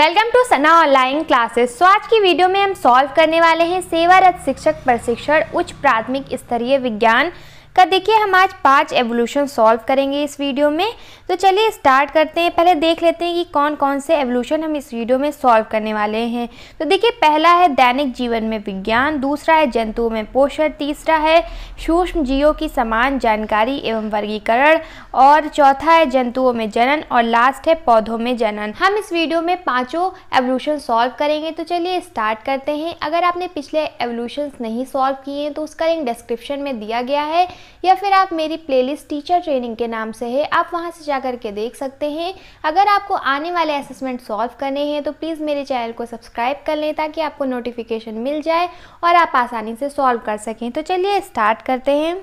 Welcome to Sana online classes. So, आज की video में हम सॉल्व करने वाले हैं सेवारत शिक्षक, प्रशिक्षण, उच्च प्राथमिक स्तरीय विज्ञान का देखिए, हम आज पाँच एवोल्यूशन सॉल्व करेंगे इस वीडियो में। तो चलिए स्टार्ट करते हैं। पहले देख लेते हैं कि कौन कौन से एवोल्यूशन हम इस वीडियो में सॉल्व करने वाले हैं। तो देखिए, पहला है दैनिक जीवन में विज्ञान, दूसरा है जंतुओं में पोषण, तीसरा है सूक्ष्म जीवों की समान जानकारी एवं वर्गीकरण, और चौथा है जंतुओं में जनन, और लास्ट है पौधों में जनन। हम इस वीडियो में पाँचों एवोल्यूशन सॉल्व करेंगे। तो चलिए स्टार्ट करते हैं। अगर आपने पिछले एवोल्यूशन नहीं सॉल्व किए हैं तो उसका लिंक डिस्क्रिप्शन में दिया गया है। या फिर आप मेरी प्लेलिस्ट टीचर ट्रेनिंग के नाम से है, आप वहाँ से जा के देख सकते हैं। अगर आपको आने वाले असेसमेंट सॉल्व करने हैं तो प्लीज़ मेरे चैनल को सब्सक्राइब कर लें ताकि आपको नोटिफिकेशन मिल जाए और आप आसानी से सॉल्व कर सकें। तो चलिए स्टार्ट करते हैं।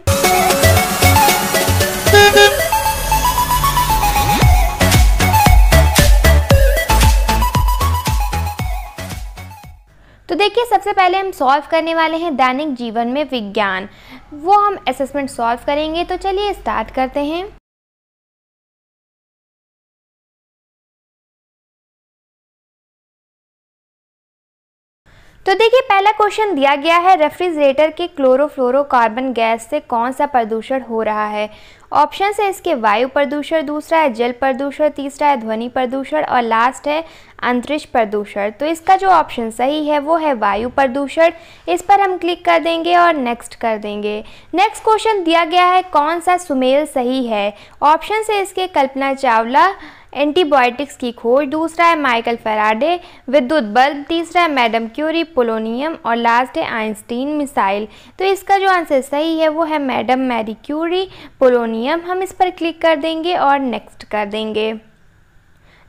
देखिए, सबसे पहले हम सॉल्व करने वाले हैं दैनिक जीवन में विज्ञान। वो हम असेसमेंट सॉल्व करेंगे तो चलिए स्टार्ट करते हैं। तो देखिए, पहला क्वेश्चन दिया गया है रेफ्रिजरेटर के क्लोरोफ्लोरोकार्बन गैस से कौन सा प्रदूषण हो रहा है? ऑप्शन है इसके वायु प्रदूषण, दूसरा है जल प्रदूषण, तीसरा है ध्वनि प्रदूषण और लास्ट है अंतरिक्ष प्रदूषण। तो इसका जो ऑप्शन सही है, वो है वायु प्रदूषण। इस पर हम क्लिक कर देंगे और नेक्स्ट कर देंगे। नेक्स्ट क्वेश्चन दिया गया है, कौन सा सुमेल सही है? ऑप्शन है इसके कल्पना चावला एंटीबायोटिक्स की खोज, दूसरा है माइकल फेराडे, विद्युत बल्ब, तीसरा है मैडम क्यूरी, पोलोनियम और लास्ट है आइंस्टीन मिसाइल। तो इसका जो आंसर सही है, वो है मैडम मैरी क्यूरी, पोलोनियम। हम इस पर क्लिक कर देंगे और नेक्स्ट कर देंगे।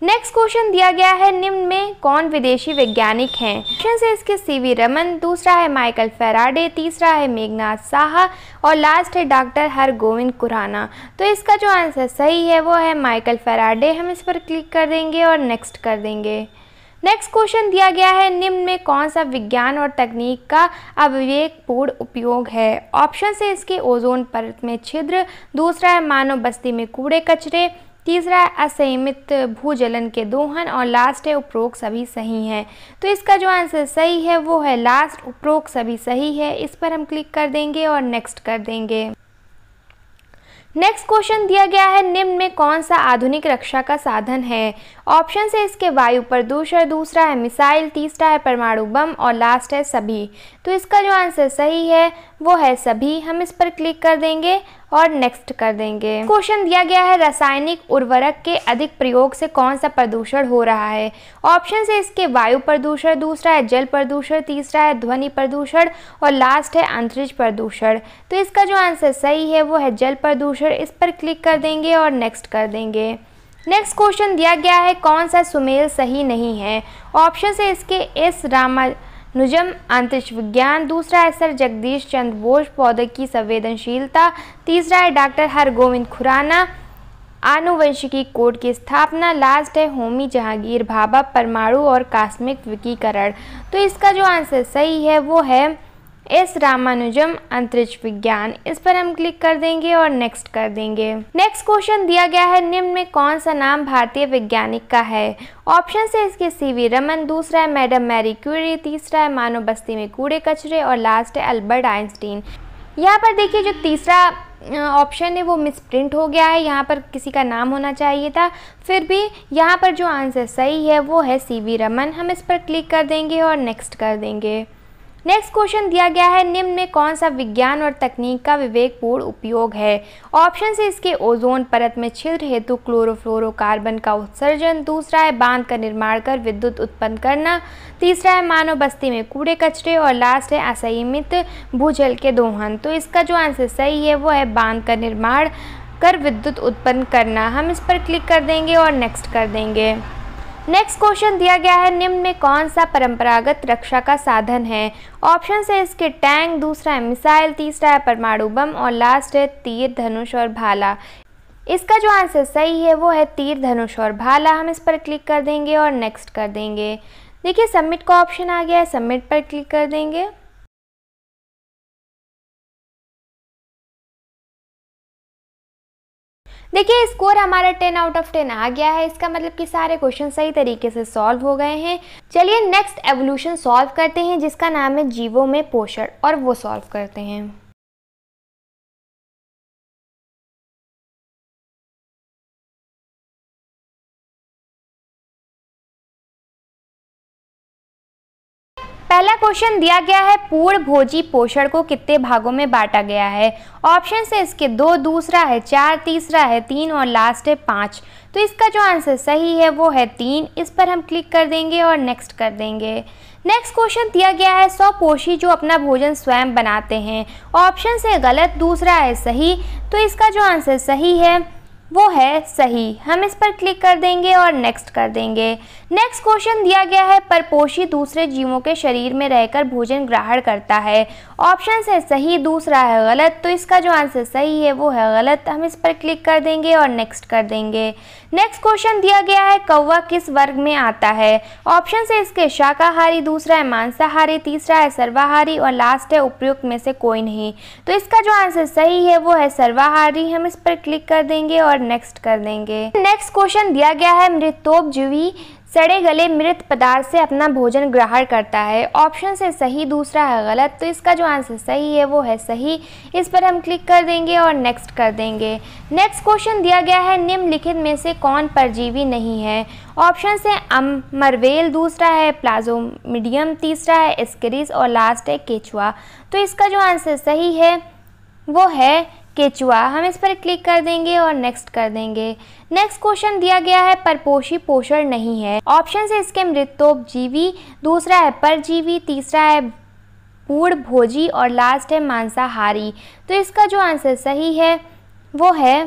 नेक्स्ट क्वेश्चन दिया गया है, निम्न में कौन विदेशी वैज्ञानिक हैं? ऑप्शन से इसके सीवी रमन, दूसरा है माइकल फेराडे तीसरा है मेघनाथ साहा और लास्ट है डॉक्टर हर गोविंद कुराना तो इसका जो आंसर सही है, वो है माइकल फेराडे हम इस पर क्लिक कर देंगे और नेक्स्ट कर देंगे। नेक्स्ट क्वेश्चन दिया गया है, निम्न में कौन सा विज्ञान और तकनीक का अविवेकपूर्ण उपयोग है? ऑप्शन से इसके ओजोन परत में छिद्र, दूसरा है मानव बस्ती में कूड़े कचरे तीसरा, असंयमित भूजलन के दोहन और लास्ट है, उपरोक्त सभी सही हैं। तो इसका जो आंसर सही है, वो है लास्ट उपरोक्त सभी सही है। इस पर हम क्लिक कर देंगे और नेक्स्ट कर देंगे। नेक्स्ट क्वेश्चन दिया गया है, निम्न में कौन सा आधुनिक रक्षा का साधन है? ऑप्शन से इसके वायु प्रदूषण, दूसरा है मिसाइल तीसरा है परमाणु बम और लास्ट है सभी। तो इसका जो आंसर सही है, वो है सभी। हम इस पर क्लिक कर देंगे और नेक्स्ट कर देंगे। क्वेश्चन दिया गया है, रासायनिक उर्वरक के अधिक प्रयोग से कौन सा प्रदूषण हो रहा है? ऑप्शन से इसके वायु प्रदूषण, दूसरा है जल प्रदूषण, तीसरा है ध्वनि प्रदूषण और लास्ट है अंतरिक्ष प्रदूषण। तो इसका जो आंसर सही है, वो है जल प्रदूषण। इस पर क्लिक कर देंगे और नेक्स्ट कर देंगे। नेक्स्ट क्वेश्चन दिया गया है, कौन सा सुमेल सही नहीं है? ऑप्शन से इसके एस रामा नुजम अंतरिक्ष विज्ञान, दूसरा है सर जगदीश चंद्र बोस पौधे की संवेदनशीलता, तीसरा है डॉक्टर हरगोविंद खुराना, आनुवंशिकी कोड की स्थापना, लास्ट है होमी जहांगीर भाभा, परमाणु और कास्मिक विकीकरण। तो इसका जो आंसर सही है, वो है एस रामानुजम अंतरिक्ष विज्ञान, इस पर हम क्लिक कर देंगे और नेक्स्ट कर देंगे। नेक्स्ट क्वेश्चन दिया गया है, निम्न में कौन सा नाम भारतीय वैज्ञानिक का है? ऑप्शन से इसके सीवी रमन, दूसरा है मैडम मैरी क्यूरी, तीसरा है मानव बस्ती में कूड़े कचरे और लास्ट है अल्बर्ट आइंस्टीन। यहाँ पर देखिए जो तीसरा ऑप्शन है वो मिसप्रिंट हो गया है, यहाँ पर किसी का नाम होना चाहिए था। फिर भी यहाँ पर जो आंसर सही है वो है सी वी रमन, हम इस पर क्लिक कर देंगे और नेक्स्ट कर देंगे। नेक्स्ट क्वेश्चन दिया गया है, निम्न में कौन सा विज्ञान और तकनीक का विवेकपूर्ण उपयोग है? ऑप्शन से इसके ओजोन परत में छिद्र हेतु क्लोरोफ्लोरोकार्बन का उत्सर्जन। दूसरा है, बाँध का निर्माण कर विद्युत उत्पन्न करना। तीसरा है, मानव बस्ती में कूड़े, कचरे और लास्ट है, असंयमित भूजल के दोहन। तो इसका जो आंसर सही है, वो है बाँध का निर्माण कर विद्युत उत्पन्न करना। हम इस पर क्लिक कर देंगे और नेक्स्ट कर देंगे। नेक्स्ट क्वेश्चन दिया गया है, निम्न में कौन सा परंपरागत रक्षा का साधन है? ऑप्शन है इसके टैंक, दूसरा है मिसाइल, तीसरा है परमाणु बम और लास्ट है तीर, धनुष और भाला। इसका जो आंसर सही है, वो है तीर, धनुष और भाला। हम इस पर क्लिक कर देंगे और नेक्स्ट कर देंगे। देखिए सबमिट का ऑप्शन आ गया है सबमिट पर क्लिक कर देंगे। देखिए स्कोर हमारा टेन आउट ऑफ़ टेन आ गया है। इसका मतलब कि सारे क्वेश्चन सही तरीके से सॉल्व हो गए हैं। चलिए नेक्स्ट एवोल्यूशन सॉल्व करते हैं, जिसका नाम है जीवो में पोषण, और वो सॉल्व करते हैं। क्वेश्चन दिया गया है, पूर्ण भोजी पोषण को कितने भागों में बांटा गया है? ऑप्शन है इसके दो दूसरा है, चार तीसरा है, तीन और लास्ट है, पाँच। तो इसका जो आंसर सही है, वो है तीन। इस पर हम क्लिक कर देंगे और नेक्स्ट कर देंगे। नेक्स्ट क्वेश्चन दिया गया है, सौ पोषी जो अपना भोजन स्वयं बनाते हैं। ऑप्शन से गलत, दूसरा है सही। तो इसका जो आंसर सही है वो है सही। हम इस पर क्लिक कर देंगे और नेक्स्ट कर देंगे। नेक्स्ट क्वेश्चन दिया गया है परपोषी दूसरे जीवों के शरीर में रहकर भोजन ग्रहण करता है। ऑप्शन है सही, दूसरा है गलत। तो इसका जो आंसर सही है, वो है गलत। हम इस पर क्लिक कर देंगे और नेक्स्ट कर देंगे। नेक्स्ट क्वेश्चन दिया गया है, कौवा किस वर्ग में आता है? ऑप्शन है इसके शाकाहारी, दूसरा है मांसाहारी, तीसरा है सर्वाहारी और लास्ट है उपयुक्त में से कोई नहीं। तो इसका जो आंसर सही है, वो है सर्वाहारी। हम इस पर क्लिक कर देंगे और नेक्स्ट कर देंगे। नेक्स्ट क्वेश्चन दिया गया है, मृतोपजीवी सड़े गले मृत पदार्थ से अपना भोजन ग्रहण करता है। ऑप्शन से सही, दूसरा है गलत। तो इसका जो आंसर सही है, वो है सही। इस पर हम क्लिक कर देंगे और नेक्स्ट कर देंगे। नेक्स्ट क्वेश्चन दिया गया है, निम्नलिखित में से कौन परजीवी नहीं है? ऑप्शन से अमरवेल, दूसरा है प्लाजोमीडियम, तीसरा है एस्करीज और लास्ट है केचुआ। तो इसका जो आंसर सही है, वो है केचुआ हम इस पर क्लिक कर देंगे और नेक्स्ट कर देंगे। नेक्स्ट क्वेश्चन दिया गया है, परपोषी पोषण नहीं है। ऑप्शन है इसके मृतोपजीवी, दूसरा है परजीवी, तीसरा है पूर्ण भोजी और लास्ट है मांसाहारी। तो इसका जो आंसर सही है, वो है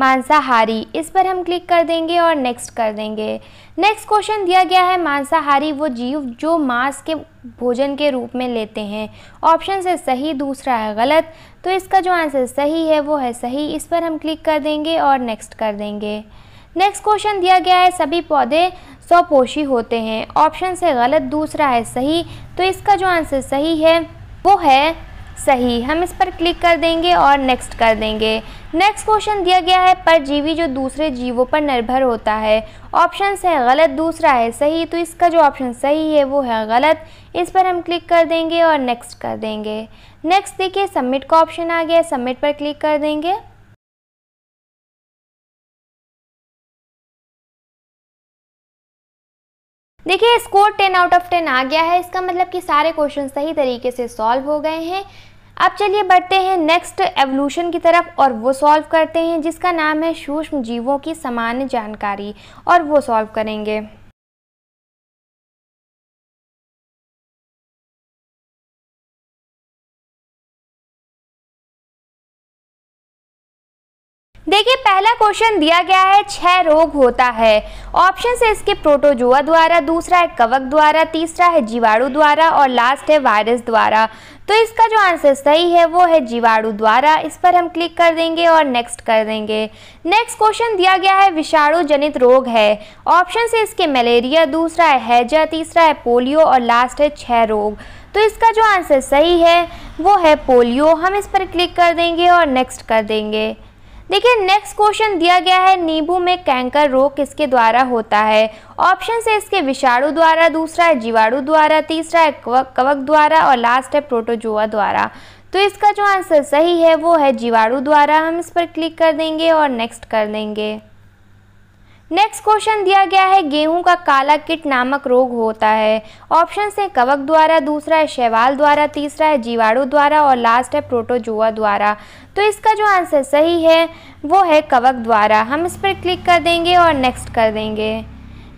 मांसाहारी। इस पर हम क्लिक कर देंगे और नेक्स्ट कर देंगे। नेक्स्ट क्वेश्चन दिया गया है मांसाहारी वो जीव जो मांस के भोजन के रूप में लेते हैं। ऑप्शन से सही, दूसरा है गलत। तो इसका जो आंसर सही है, वो है सही। इस पर हम क्लिक कर देंगे और नेक्स्ट कर देंगे। नेक्स्ट क्वेश्चन दिया गया है, सभी पौधे स्वपोषी होते हैं। ऑप्शन से गलत, दूसरा है सही। तो इसका जो आंसर सही है, वो है सही। हम इस पर क्लिक कर देंगे और नेक्स्ट कर देंगे। नेक्स्ट क्वेश्चन दिया गया है, परजीवी जो दूसरे जीवों पर निर्भर होता है। ऑप्शन है, गलत दूसरा है, सही। तो इसका जो ऑप्शन सही है, वो है गलत। इस पर हम क्लिक कर देंगे और नेक्स्ट कर देंगे। नेक्स्ट देखिए सबमिट का ऑप्शन आ गया। सबमिट पर क्लिक कर देंगे। देखिए स्कोर 10 आउट ऑफ़ 10 आ गया है। इसका मतलब कि सारे क्वेश्चन सही तरीके से सॉल्व हो गए हैं। अब चलिए बढ़ते हैं नेक्स्ट एवोल्यूशन की तरफ़ और वो सॉल्व करते हैं, जिसका नाम है सूक्ष्म जीवों की सामान्य जानकारी और वो सॉल्व करेंगे। देखिए, पहला क्वेश्चन दिया गया है, छह रोग होता है। ऑप्शन है इसके प्रोटोजोआ द्वारा, दूसरा है कवक द्वारा, तीसरा है जीवाणु द्वारा और लास्ट है वायरस द्वारा। तो इसका जो आंसर सही है, वो है जीवाणु द्वारा। इस पर हम क्लिक कर देंगे और नेक्स्ट कर देंगे। नेक्स्ट क्वेश्चन दिया गया है विषाणु जनित रोग है। ऑप्शन से इसके मलेरिया दूसरा है हैजा, तीसरा है पोलियो और लास्ट है छह रोग। तो इसका जो आंसर सही है, वो है पोलियो। हम इस पर क्लिक कर देंगे और नेक्स्ट कर देंगे। देखिए नेक्स्ट क्वेश्चन दिया गया है, नींबू में कैंकर रोग किसके द्वारा होता है? ऑप्शन है इसके विषाणु द्वारा, दूसरा है जीवाणु द्वारा, तीसरा है कवक द्वारा और लास्ट है प्रोटोजोआ द्वारा। तो इसका जो आंसर सही है, वो है जीवाणु द्वारा। हम इस पर क्लिक कर देंगे और नेक्स्ट कर देंगे। नेक्स्ट क्वेश्चन दिया गया है, गेहूँ का काला किट नामक रोग होता है। ऑप्शन से कवक द्वारा, दूसरा है शैवाल द्वारा, तीसरा है जीवाणु द्वारा और लास्ट है प्रोटोजोआ द्वारा। तो इसका जो आंसर सही है, वो है कवक द्वारा। हम इस पर क्लिक कर देंगे और नेक्स्ट कर देंगे।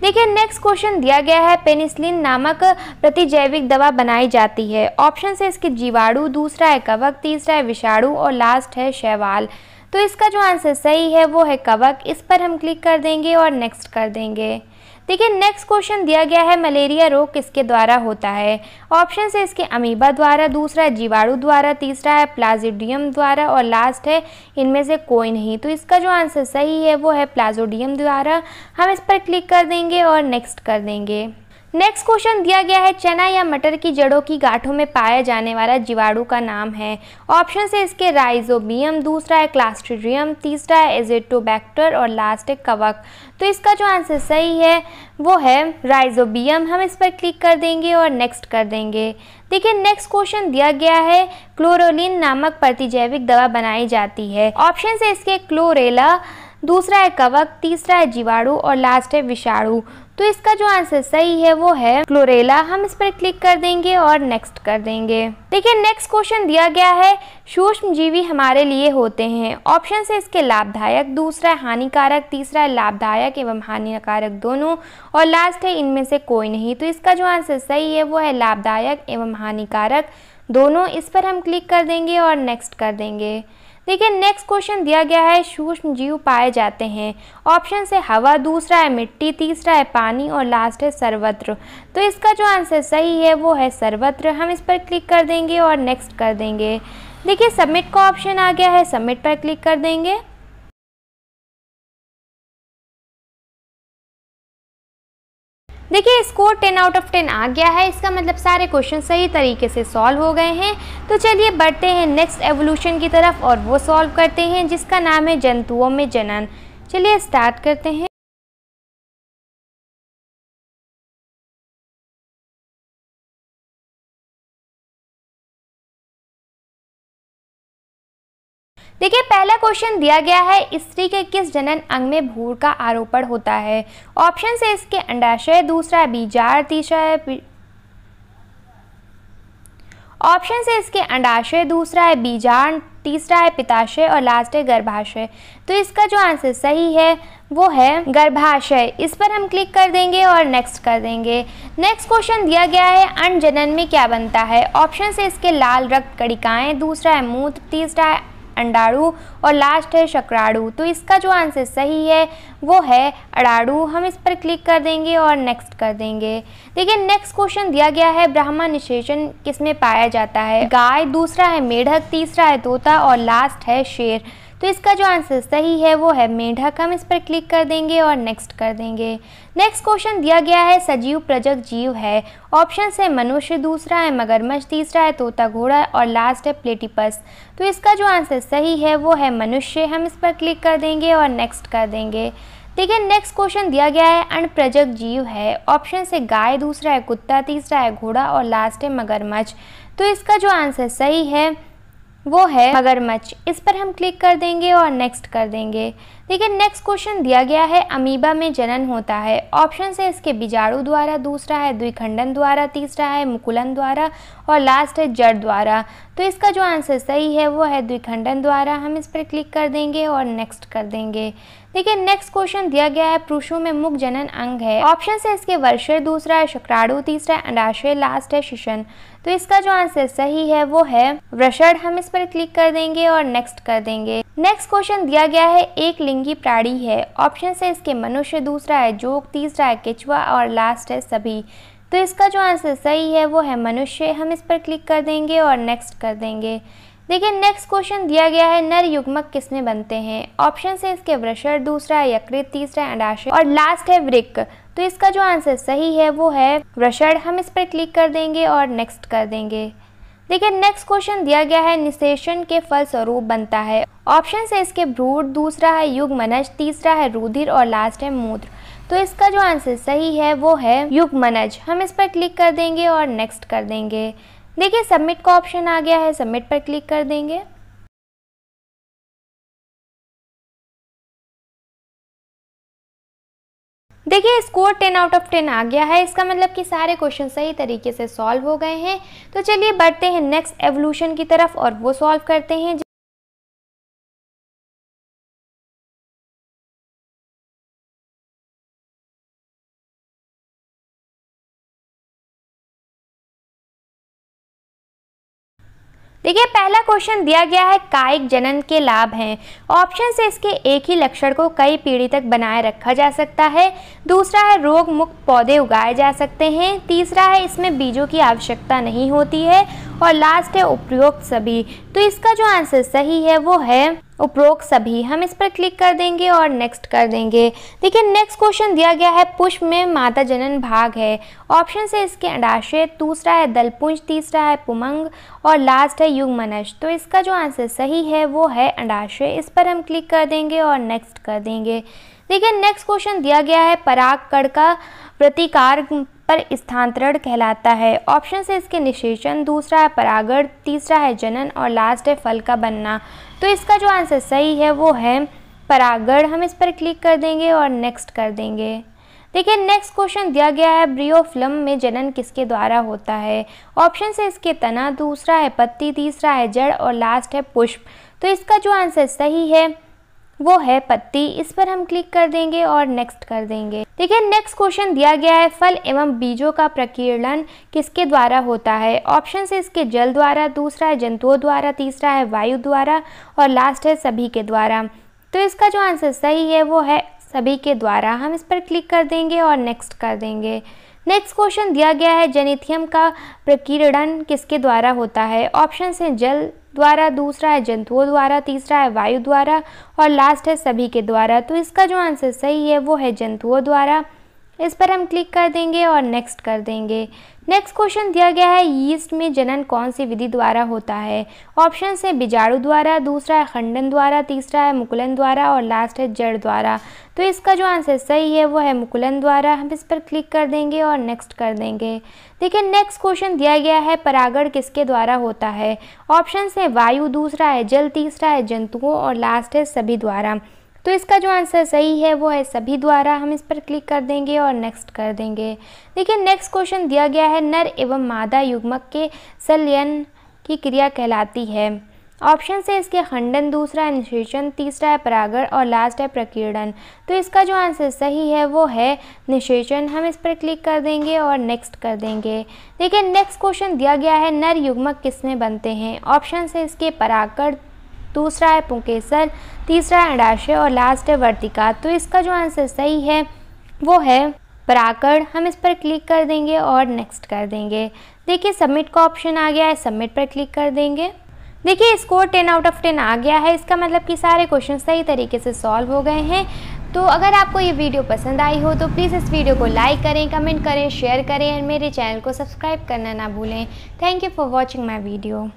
देखिए नेक्स्ट क्वेश्चन दिया गया है पेनिसिलिन नामक प्रतिजैविक दवा बनाई जाती है। ऑप्शन से इसके जीवाणु, दूसरा है कवक, तीसरा है विषाणु और लास्ट है शैवाल। तो इसका जो आंसर सही है, वो है कवक। इस पर हम क्लिक कर देंगे और नेक्स्ट कर देंगे। देखिए नेक्स्ट क्वेश्चन दिया गया है मलेरिया रोग किसके द्वारा होता है? ऑप्शन से इसके अमीबा द्वारा, दूसरा है जीवाणु द्वारा, तीसरा है प्लाजिडियम द्वारा और लास्ट है इनमें से कोई नहीं। तो इसका जो आंसर सही है, वो है प्लाजोडियम द्वारा। हम इस पर क्लिक कर देंगे और नेक्स्ट कर देंगे। नेक्स्ट क्वेश्चन दिया गया है, चना या मटर की जड़ों की गांठों में पाया जाने वाला जीवाणु का नाम है। ऑप्शन है इसके राइजोबियम दूसरा है क्लास्ट्रीडियम तीसरा है एजेटोबैक्टर और लास्ट है कवक। तो इसका जो आंसर सही है, वो है राइजोबियम हम इस पर क्लिक कर देंगे और नेक्स्ट कर देंगे। देखिए नेक्स्ट क्वेश्चन दिया गया है क्लोरोलिन नामक प्रतिजैविक दवा बनाई जाती है। ऑप्शन है इसके क्लोरेला दूसरा है कवक, तीसरा है जीवाणु और लास्ट है विषाणु। तो इसका जो आंसर सही है वो है क्लोरेला हम इस पर क्लिक कर देंगे और नेक्स्ट कर देंगे। देखिए नेक्स्ट क्वेश्चन दिया गया है सूक्ष्म जीवी हमारे लिए होते हैं। ऑप्शन से इसके लाभदायक, दूसरा हानिकारक, तीसरा लाभदायक एवं हानिकारक दोनों, और लास्ट है इनमें से कोई नहीं। तो इसका जो आंसर सही है वो है लाभदायक एवं हानिकारक। दोनों इस पर हम क्लिक कर देंगे और नेक्स्ट कर देंगे। देखिए नेक्स्ट क्वेश्चन दिया गया है, सूक्ष्म जीव पाए जाते हैं। ऑप्शन से हवा दूसरा है, मिट्टी तीसरा है, पानी और लास्ट है सर्वत्र। तो इसका जो आंसर सही है, वो है सर्वत्र। हम इस पर क्लिक कर देंगे और नेक्स्ट कर देंगे। देखिए सबमिट का ऑप्शन आ गया है सबमिट पर क्लिक कर देंगे। देखिए स्कोर 10 आउट ऑफ़ 10 आ गया है। इसका मतलब सारे क्वेश्चन सही तरीके से सॉल्व हो गए हैं। तो चलिए बढ़ते हैं नेक्स्ट एवोल्यूशन की तरफ़ और वो सॉल्व करते हैं, जिसका नाम है जंतुओं में जनन। चलिए स्टार्ट करते हैं। देखिए, पहला क्वेश्चन दिया गया है, स्त्री के किस जनन अंग में भूर का आरोपण होता है? ऑप्शन से इसके अंडाशय, दूसरा है बीजार, तीसरा है ऑप्शन से इसके अंडाशय, दूसरा है बीजाण तीसरा है पिताशय और लास्ट है गर्भाशय। तो इसका जो आंसर सही है, वो है गर्भाशय। इस पर हम क्लिक कर देंगे और नेक्स्ट कर देंगे। नेक्स्ट क्वेश्चन दिया गया है अन्न जनन में क्या बनता है? ऑप्शन से इसके लाल रक्त कड़िकाएँ दूसरा है मूत्र, तीसरा है अंडाड़ू और लास्ट है शक्राड़ू। तो इसका जो आंसर सही है, वो है अड़ाड़ू। हम इस पर क्लिक कर देंगे और नेक्स्ट कर देंगे। देखिए नेक्स्ट क्वेश्चन दिया गया है, ब्राह्मण निशेषण किसमें पाया जाता है? गाय, दूसरा है मेढक, तीसरा है तोता और लास्ट है शेर। तो इसका जो आंसर सही है वो है मेढक हम इस पर क्लिक कर देंगे और नेक्स्ट कर देंगे। नेक्स्ट क्वेश्चन दिया गया है, सजीव प्रजक जीव है। ऑप्शन है मनुष्य दूसरा है, मगरमच्छ तीसरा है, तोता घोड़ा और लास्ट है प्लेटिपस तो इसका जो आंसर सही है वो है मनुष्य, हम इस पर क्लिक कर देंगे और नेक्स्ट कर देंगे। देखिए नेक्स्ट क्वेश्चन दिया गया है अनप्रजक जीव है। ऑप्शन से गाय दूसरा है, कुत्ता तीसरा है, घोड़ा और लास्ट है मगरमच्छ। तो इसका जो आंसर सही है वो है मगरमच्छ। इस पर हम क्लिक कर देंगे और नेक्स्ट कर देंगे। देखिए नेक्स्ट क्वेश्चन दिया गया है अमीबा में जनन होता है। ऑप्शन है इसके बीजाणु द्वारा, दूसरा है द्विखंडन द्वारा, तीसरा है मुकुलन द्वारा और लास्ट है जड़ द्वारा। तो इसका जो आंसर सही है, वो है द्विखंडन द्वारा। हम इस पर क्लिक कर देंगे और नेक्स्ट कर देंगे। देखिए नेक्स्ट क्वेश्चन दिया गया है, पुरुषों में मुख जनन अंग है। ऑप्शन है इसके वर्षय दूसरा है, शुक्राणु तीसरा है, अंडाशय लास्ट है, शिशन। तो इसका जो आंसर सही है, वो है वृषण। हम इस पर क्लिक कर देंगे और नेक्स्ट कर देंगे। नेक्स्ट क्वेश्चन दिया गया है, एक लिंगी प्राणी है। ऑप्शन है इसके मनुष्य दूसरा है, जोग तीसरा है किचवा और लास्ट है, सभी। तो इसका जो आंसर सही है, वो है मनुष्य। हम इस पर क्लिक कर देंगे और नेक्स्ट कर देंगे। देखिए नेक्स्ट क्वेश्चन दिया गया है, नर युग्मक किसमें बनते हैं? ऑप्शन है इसके वृषण दूसरा यकृत तीसरा अंडाशय और लास्ट है वृक तो इसका जो आंसर सही है, वो है वृषण हम इस पर क्लिक कर देंगे और नेक्स्ट कर देंगे। देखिए नेक्स्ट क्वेश्चन दिया गया है, निषेचन के फल स्वरूप बनता है। ऑप्शन है इसके भ्रूण दूसरा है युग मनज तीसरा है, रुधिर और लास्ट है, मूत्र। तो इसका जो आंसर सही है, वो है युग मनज हम इस पर क्लिक कर देंगे और नेक्स्ट कर देंगे। देखिए सबमिट का ऑप्शन आ गया है सबमिट पर क्लिक कर देंगे। देखिए स्कोर 10 आउट ऑफ़ 10 आ गया है। इसका मतलब कि सारे क्वेश्चन सही तरीके से सॉल्व हो गए हैं। तो चलिए, बढ़ते हैं नेक्स्ट एवोल्यूशन की तरफ़ और वो सॉल्व करते हैं। देखिए, पहला क्वेश्चन दिया गया है, कायिक जनन के लाभ हैं। ऑप्शन से इसके एक ही लक्षण को कई पीढ़ी तक बनाए रखा जा सकता है। दूसरा है रोग मुक्त पौधे उगाए जा सकते हैं। तीसरा है, इसमें बीजों की आवश्यकता नहीं होती है। और लास्ट है उपयुक्त सभी। तो इसका जो आंसर सही है, वो है उपरोक्त सभी। हम इस पर क्लिक कर देंगे और नेक्स्ट कर देंगे। देखिए नेक्स्ट क्वेश्चन दिया गया है, पुष्प में माता जनन भाग है। ऑप्शन से इसके अंडाशय, दूसरा है दलपुंज, तीसरा है पुमंग और लास्ट है युगमनश तो इसका जो आंसर सही है, वो है अंडाशय। इस पर हम क्लिक कर देंगे और नेक्स्ट कर देंगे। देखिए नेक्स्ट क्वेश्चन दिया गया है, पराग कड़ का प्रतिकार पर स्थानांतरण कहलाता है। ऑप्शन से इसके निषेचन, दूसरा है परागण, तीसरा है जनन और लास्ट है फल का बनना। तो इसका जो आंसर सही है, वो है परागण। हम इस पर क्लिक कर देंगे और नेक्स्ट कर देंगे। देखिए नेक्स्ट क्वेश्चन दिया गया है, ब्रियोफ्लम में जनन किसके द्वारा होता है? ऑप्शन से इसके तना, दूसरा है पत्ती, तीसरा है जड़ और लास्ट है पुष्प। तो इसका जो आंसर सही है वो है पत्ती। इस पर हम क्लिक कर देंगे और नेक्स्ट कर देंगे। देखिए नेक्स्ट क्वेश्चन दिया गया है, फल एवं बीजों का प्रकीर्णन किसके द्वारा होता है? ऑप्शन से इसके जल द्वारा, दूसरा है जंतुओं द्वारा, तीसरा है वायु द्वारा और लास्ट है सभी के द्वारा। तो इसका जो आंसर सही है, वो है सभी के द्वारा। हम इस पर क्लिक कर देंगे और नेक्स्ट कर देंगे। नेक्स्ट क्वेश्चन दिया गया है, जेनिथियम का प्रकीर्णन किसके द्वारा होता है? ऑप्शन है जल द्वारा, दूसरा है जंतुओं द्वारा, तीसरा है वायु द्वारा और लास्ट है सभी के द्वारा। तो इसका जो आंसर सही है, वो है जंतुओं द्वारा। इस पर हम क्लिक कर देंगे और नेक्स्ट कर देंगे। नेक्स्ट क्वेश्चन दिया गया है यीस्ट में जनन कौन सी विधि द्वारा होता है? ऑप्शन है बीजाणु द्वारा, दूसरा है खंडन द्वारा, तीसरा है मुकुलन द्वारा और लास्ट है जड़ द्वारा। तो इसका जो आंसर सही है, वो है मुकुलन द्वारा। हम इस पर क्लिक कर देंगे और नेक्स्ट कर देंगे। देखिए नेक्स्ट क्वेश्चन दिया गया है, परागण किसके द्वारा होता है? ऑप्शन है वायु, दूसरा है जल, तीसरा है जंतुओं और लास्ट है सभी द्वारा। तो इसका जो आंसर सही है, वो है सभी द्वारा। हम इस पर क्लिक कर देंगे और नेक्स्ट कर देंगे। देखिए नेक्स्ट क्वेश्चन दिया गया है नर एवं मादा युग्मक के संलयन की क्रिया कहलाती है। ऑप्शन से इसके खंडन, दूसरा है निषेचन तीसरा है परागण और लास्ट है प्रकीर्णन। तो इसका जो आंसर सही है, वो है निषेचन हम इस पर क्लिक कर देंगे और नेक्स्ट कर देंगे। देखिए नेक्स्ट क्वेश्चन दिया गया है नर युग्मक किसमें बनते हैं? ऑप्शन से इसके परागण दूसरा है पुंकेसर, तीसरा है अंडाशय और लास्ट है वर्तिका। तो इसका जो आंसर सही है, वो है पराकड़ हम इस पर क्लिक कर देंगे और नेक्स्ट कर देंगे। देखिए सबमिट का ऑप्शन आ गया है सबमिट पर क्लिक कर देंगे। देखिए score ten out of ten आ गया है। इसका मतलब कि सारे क्वेश्चन सही तरीके से सॉल्व हो गए हैं। तो अगर आपको ये वीडियो पसंद आई हो तो प्लीज़ इस वीडियो को लाइक करें कमेंट करें शेयर करें और मेरे चैनल को सब्सक्राइब करना ना भूलें। Thank you for watching my video